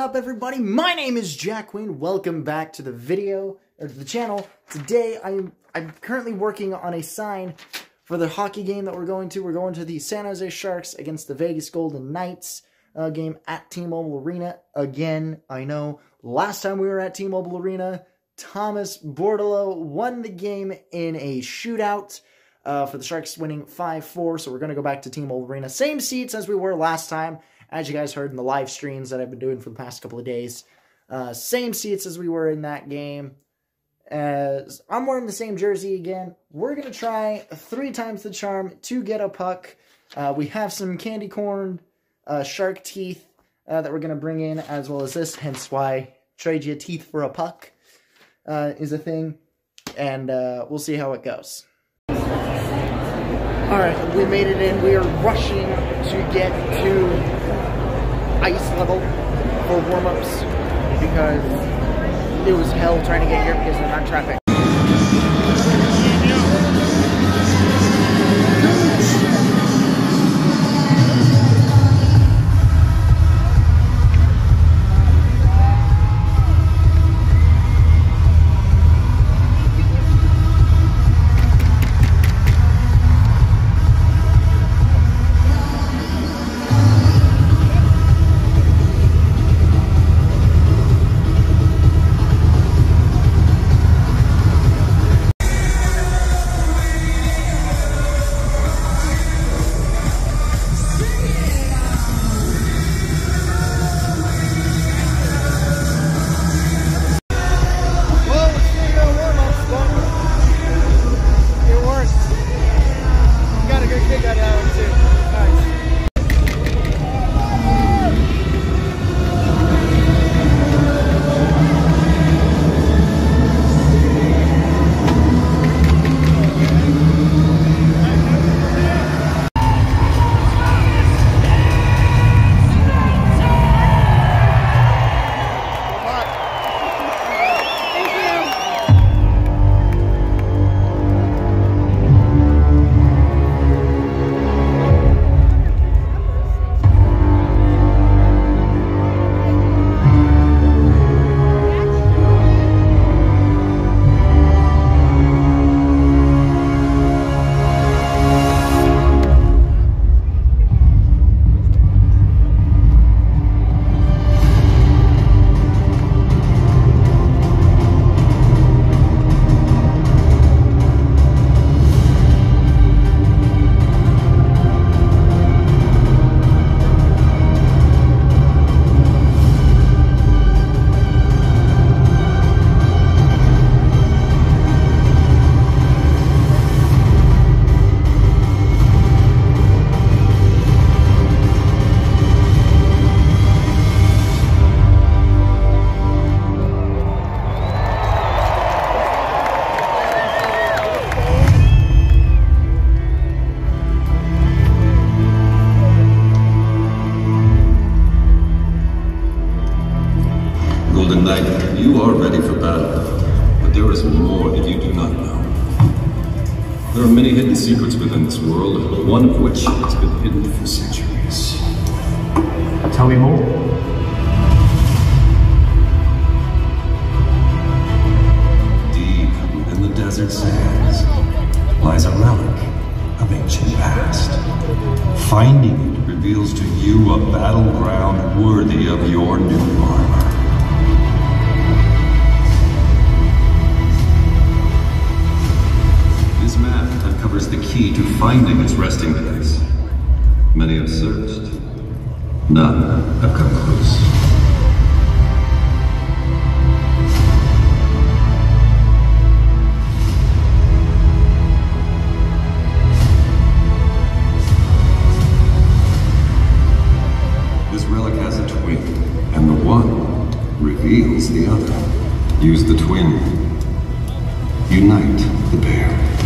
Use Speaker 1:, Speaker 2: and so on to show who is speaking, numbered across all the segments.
Speaker 1: up, everybody? My name is Jack Quinn. Welcome back to the video, or to the channel. Today, I'm, I'm currently working on a sign for the hockey game that we're going to. We're going to the San Jose Sharks against the Vegas Golden Knights uh, game at T-Mobile Arena. Again, I know last time we were at T-Mobile Arena, Thomas Bordeleau won the game in a shootout uh, for the Sharks winning 5-4. So we're going to go back to T-Mobile Arena. Same seats as we were last time as you guys heard in the live streams that I've been doing for the past couple of days. Uh, same seats as we were in that game. As I'm wearing the same jersey again, we're going to try three times the charm to get a puck. Uh, we have some candy corn uh, shark teeth uh, that we're going to bring in, as well as this, hence why trade you teeth for a puck uh, is a thing. And uh, we'll see how it goes. Alright, we made it in. We are rushing to get to ice level for warm-ups because it was hell trying to get here because of the non-traffic.
Speaker 2: You are ready for battle, but there is more that you do not know. There are many hidden secrets within this world, one of which has been hidden for centuries.
Speaker 3: Tell me more.
Speaker 2: Deep within the desert sands lies a relic of ancient past. Finding it reveals to you a battleground worthy of your new armor. Key to finding its resting place. Many have searched. None have come close. This relic has a twin, and the one reveals the other. Use the twin. Unite the pair.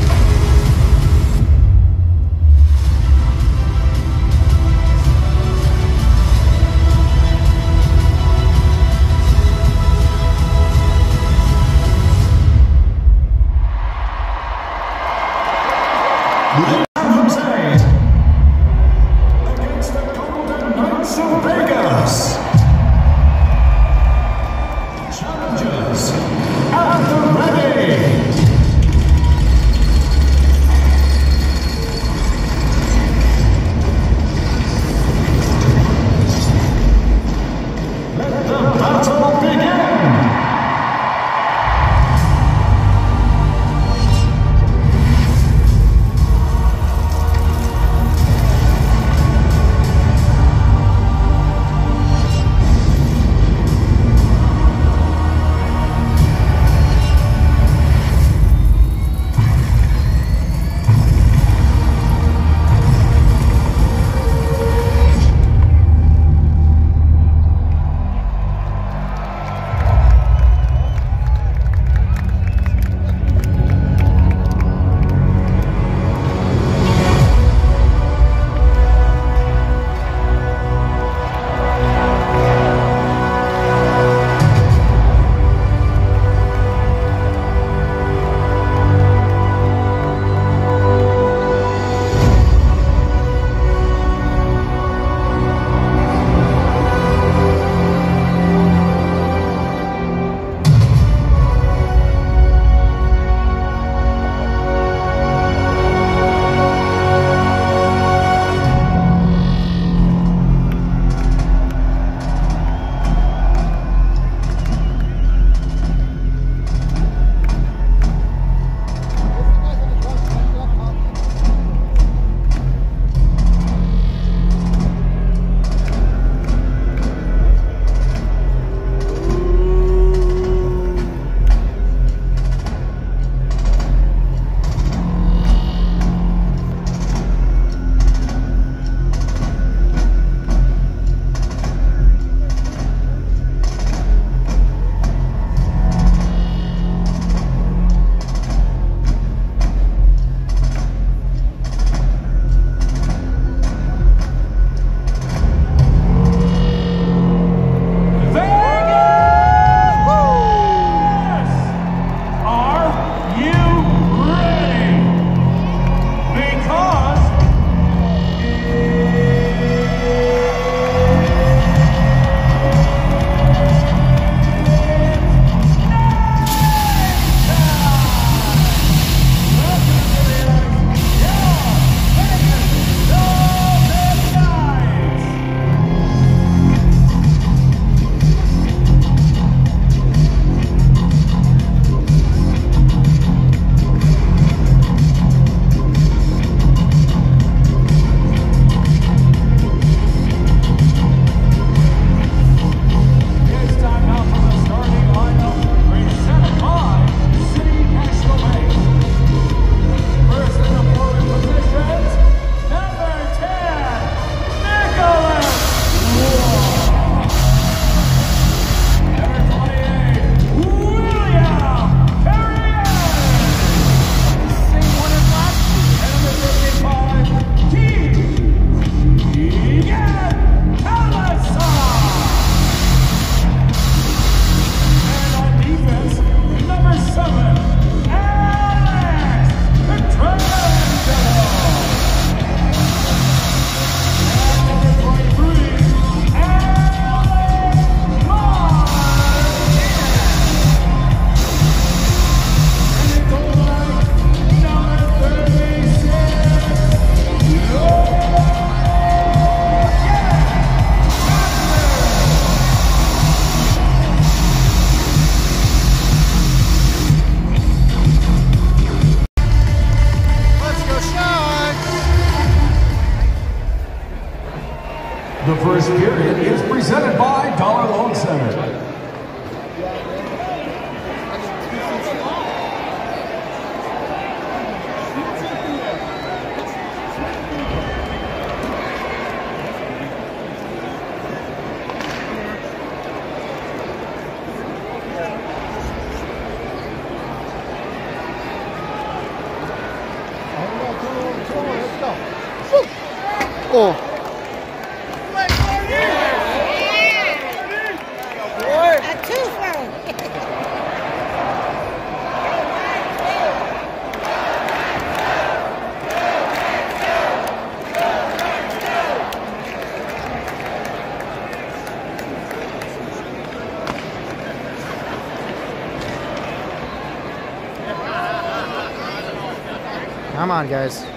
Speaker 4: on, guys.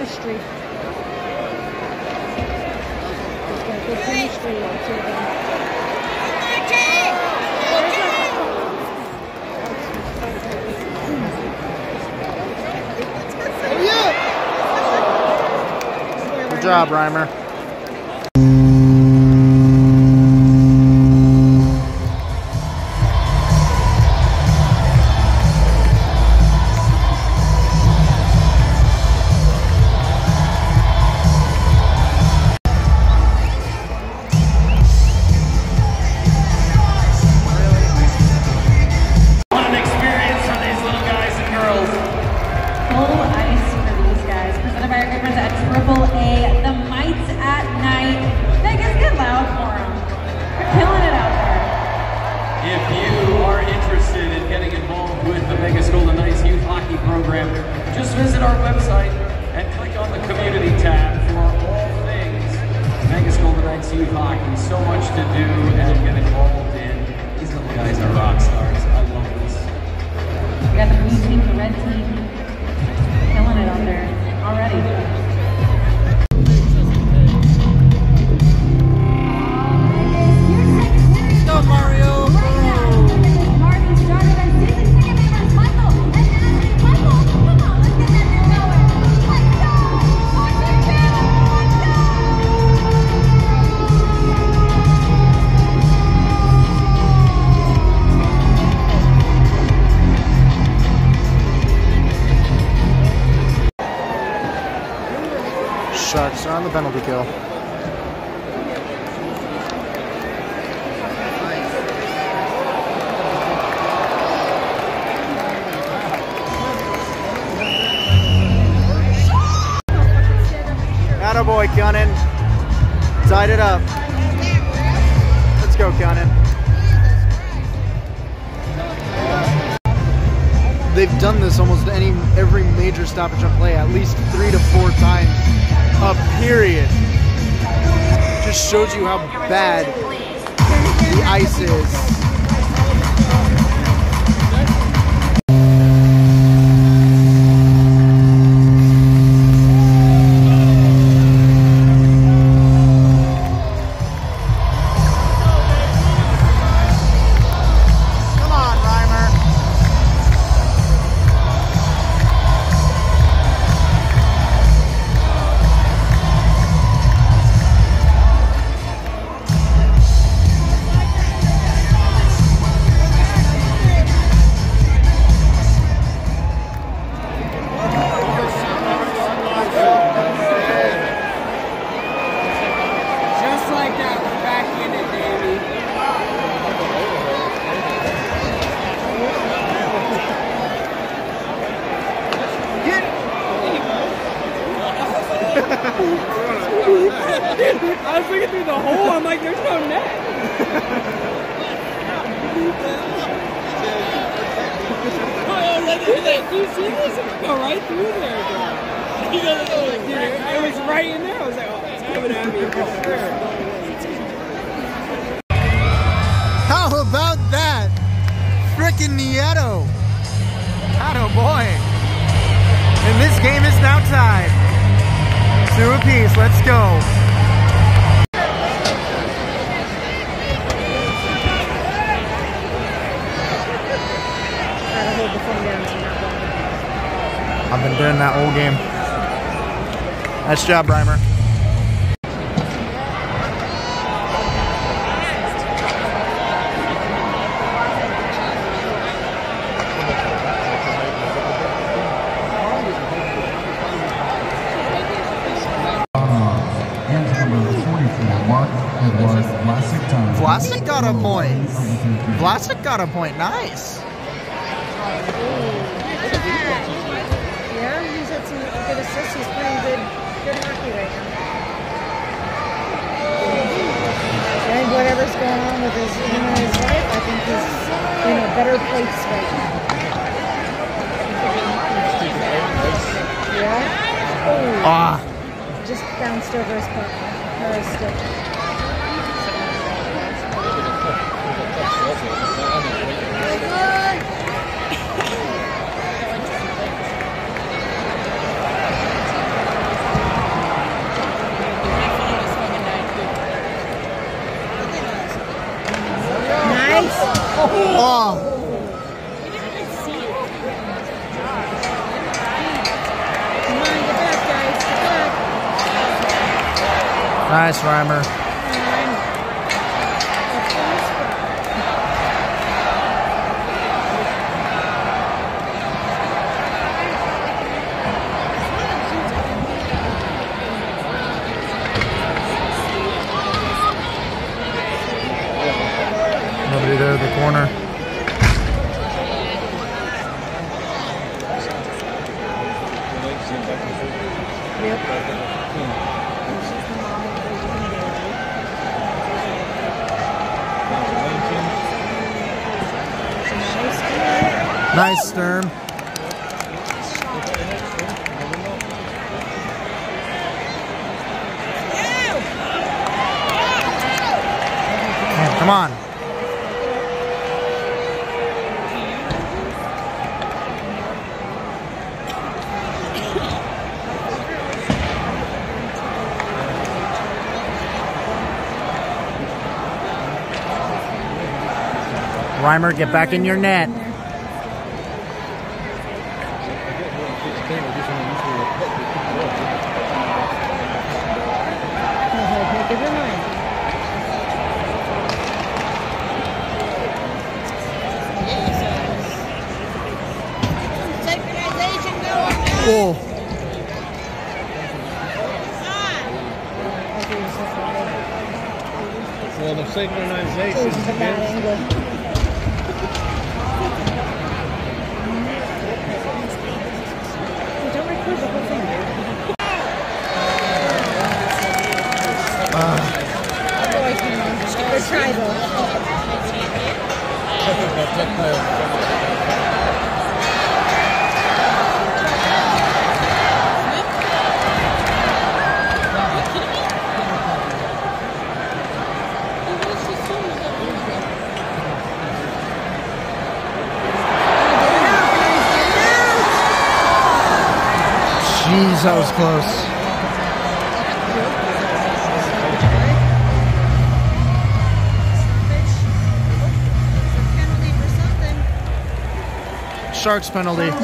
Speaker 5: chemistry. It's got good chemistry.
Speaker 4: Good job, Reimer. stoppage play at least three to four times a period. Just shows you how bad the ice is.
Speaker 6: Like, there's no net. I was like, "Dude, that- you see this? Go right through there. Dude. He goes, oh, dude, it was right in there. I was like, oh, it's coming at me for sure.
Speaker 1: How about that? Frickin' Nieto. Atta boy. And this game is now tied. Two apiece. Let's go. I've been doing that whole game. Nice job, Reimer.
Speaker 3: And number 44, Mark Edward Vlasic time.
Speaker 1: Vlasic got a point. Vlasic got a point. Nice.
Speaker 5: Some good assists. He's playing good, good hockey right now. And whatever's going on with his him and his life, I think he's in a better place right now. Yeah. Oh,
Speaker 1: Ah,
Speaker 5: just bounced over his puck. Or his stick. Nice.
Speaker 1: oh.
Speaker 5: Come on, get back, guys. Get back.
Speaker 1: Nice, Reimer. Corner. Nice, Sturm. Man, come on. Reimer, get back in your net.
Speaker 5: Make up your mind.
Speaker 1: Oh.
Speaker 6: Well, the
Speaker 5: It
Speaker 6: synchronization.
Speaker 5: was just a bad angle. Don't record the whole thing. Good try though.
Speaker 1: Jeez, that was close. Sharks penalty.
Speaker 5: Come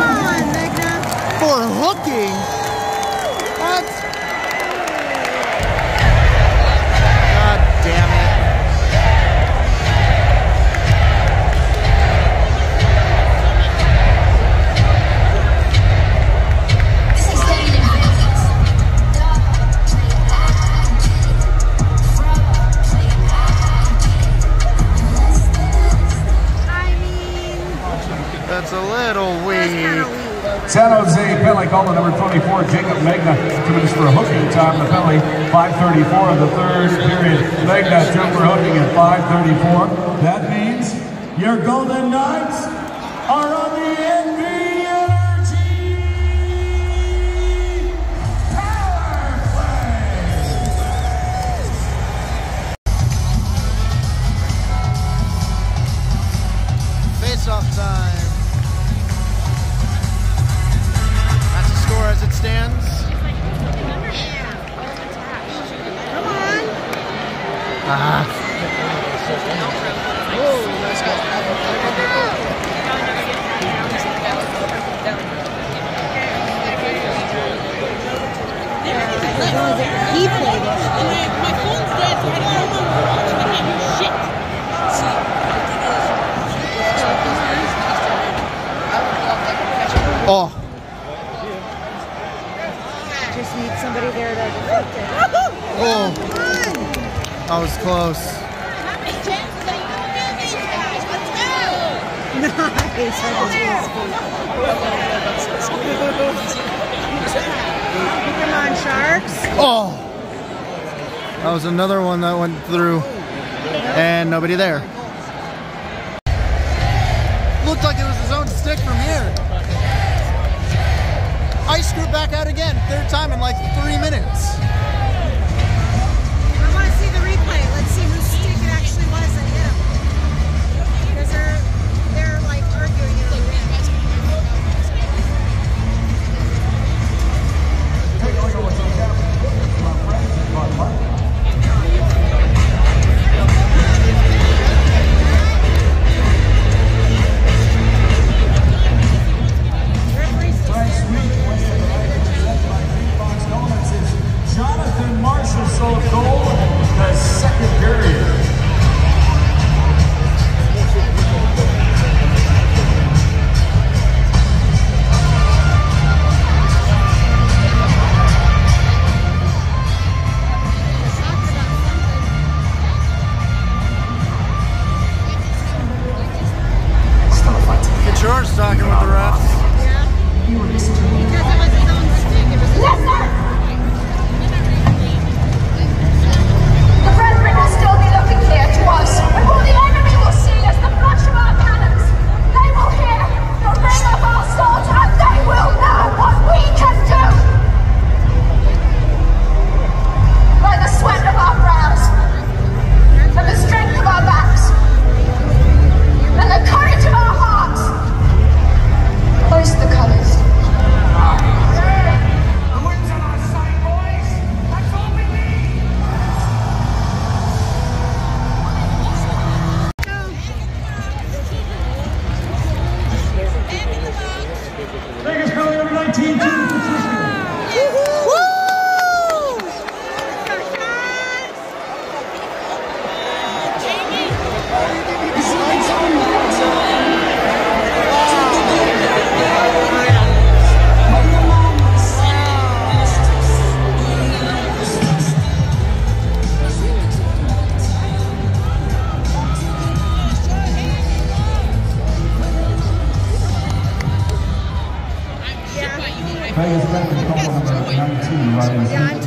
Speaker 5: on, Magna.
Speaker 1: For hooking? That's a little weak.
Speaker 3: San Jose penalty call number 24, Jacob Magna, commits for hooking time. The penalty, 5.34 of the third period. Magna jumper hooking at 5.34. That means your Golden Knights
Speaker 5: I was close.
Speaker 1: Nice. sharks.
Speaker 5: Oh, that was another one that went through, and nobody there. Looked like it was his own stick from here. I screwed back out again, third time in like three minutes.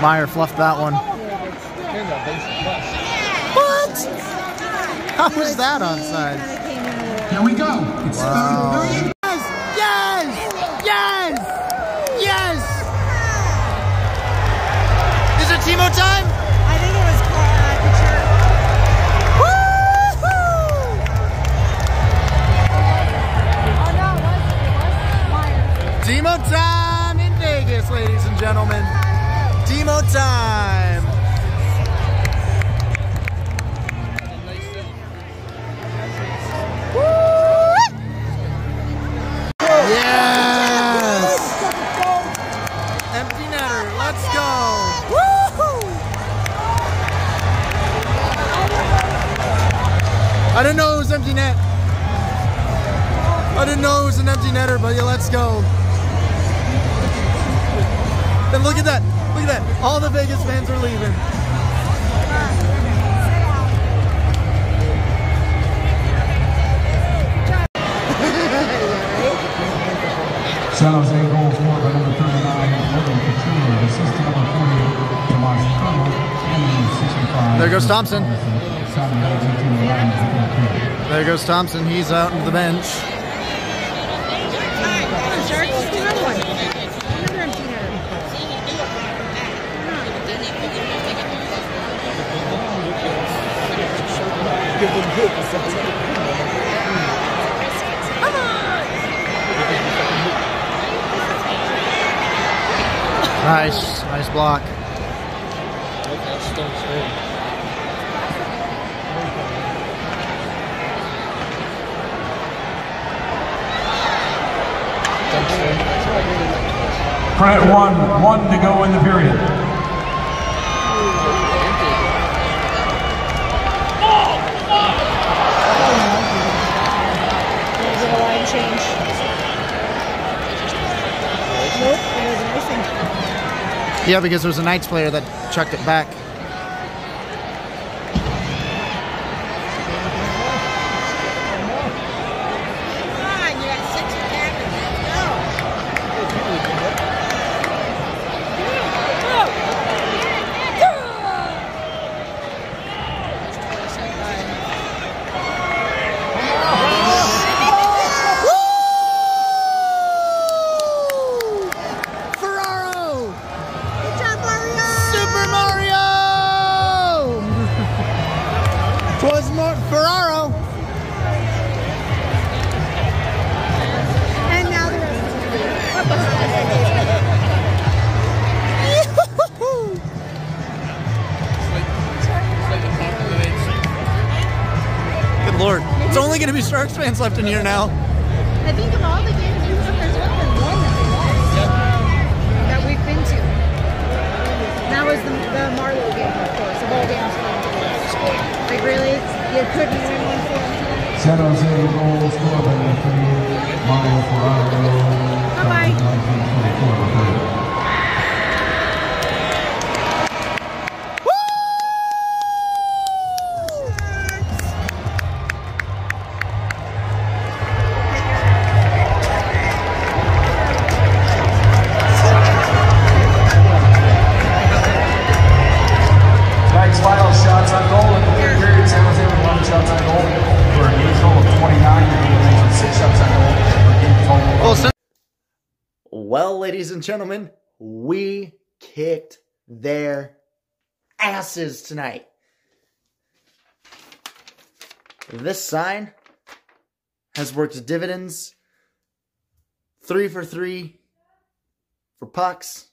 Speaker 5: Meyer fluffed that one. What? How was that onside?
Speaker 3: Here we go.
Speaker 5: Wow. Yes! Yes! Yes! Yes! Is it Timo time? Timo time in Vegas, ladies and gentlemen. Timo time.
Speaker 1: Yes. Empty netter. Let's go. I didn't know it was empty net. I didn't know it was an empty netter, but yeah, let's go. And look at that. Look at that. All the Vegas fans are leaving.
Speaker 3: San Jose goal scored by number 39, Logan Couture, assist to number 40, Tomas Colonel, and 65.
Speaker 1: There goes Thompson.
Speaker 3: Simon Yates, 18 to 9, to the third.
Speaker 1: There goes Thompson. He's out on the bench. Nice. Nice block.
Speaker 3: Credit one, one to go in the period.
Speaker 5: There's a line change. Nope, it was icing.
Speaker 1: Yeah, because there was a Knights player that chucked it back. Sharks fans left in here now.
Speaker 5: I think of all the games we've done, there's only been one that we lost that we've been to. That was the, the Marleau game, of course, of all games we lost. Like, really? You couldn't win one for?
Speaker 3: San Jose goal scored by number 38, Mario Ferraro.
Speaker 5: Bye-bye.
Speaker 3: 19,
Speaker 1: gentlemen, we kicked their asses tonight. This sign has worked dividends. Three for three for pucks.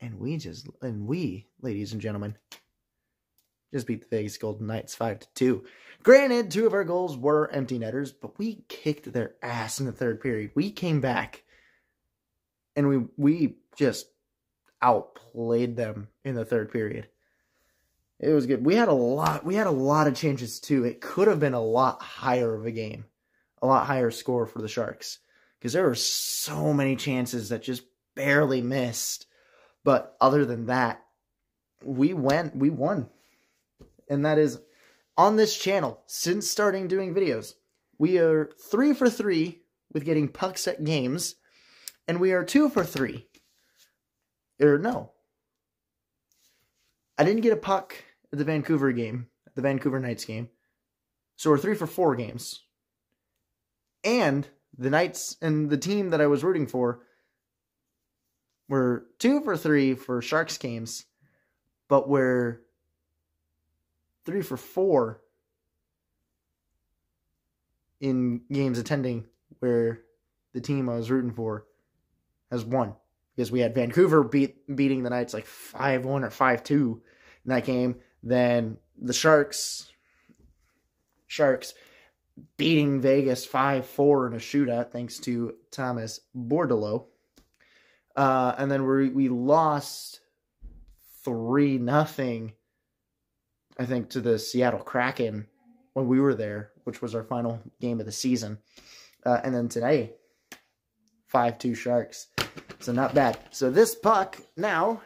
Speaker 1: And we just, and we, ladies and gentlemen, just beat the Vegas Golden Knights 5 to 2. Granted, two of our goals were empty netters, but we kicked their ass in the third period. We came back and we we just outplayed them in the third period. It was good. We had a lot we had a lot of changes too. It could have been a lot higher of a game. A lot higher score for the Sharks because there were so many chances that just barely missed. But other than that, we went we won. And that is on this channel since starting doing videos. We are three for three with getting pucks at games, and we are two for three. Or no. I didn't get a puck at the Vancouver game, the Vancouver Knights game. So we're three for four games. And the Knights and the team that I was rooting for were two for three for Sharks games, but we're three for four in games attending where the team I was rooting for has won because we had Vancouver beat beating the Knights like five one or five two in that game. Then the Sharks, Sharks beating Vegas 5 4 in a shootout thanks to Thomas Bordeleau. Uh, and then we, we lost 3 nothing, I think, to the Seattle Kraken when we were there, which was our final game of the season. Uh, and then today, 5 2 Sharks. So not bad. So this puck now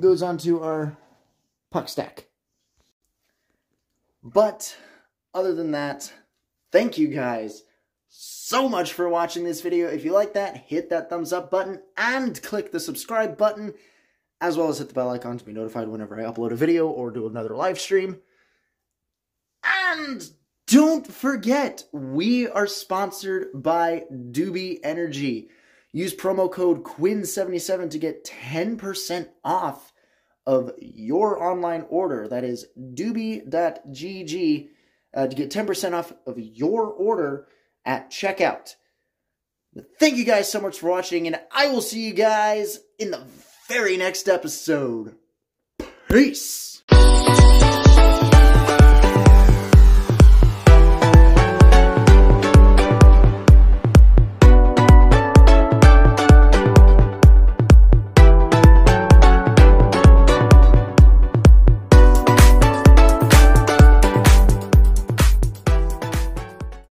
Speaker 1: goes onto our puck stack. But other than that, thank you guys so much for watching this video. If you like that, hit that thumbs up button and click the subscribe button, as well as hit the bell icon to be notified whenever I upload a video or do another live stream. And don't forget, we are sponsored by Dubby Energy. Use promo code QUINN77 to get 10% off of your online order. That is dubby.gg uh, to get 10% off of your order at checkout. Thank you guys so much for watching, and I will see you guys in the very next episode. Peace!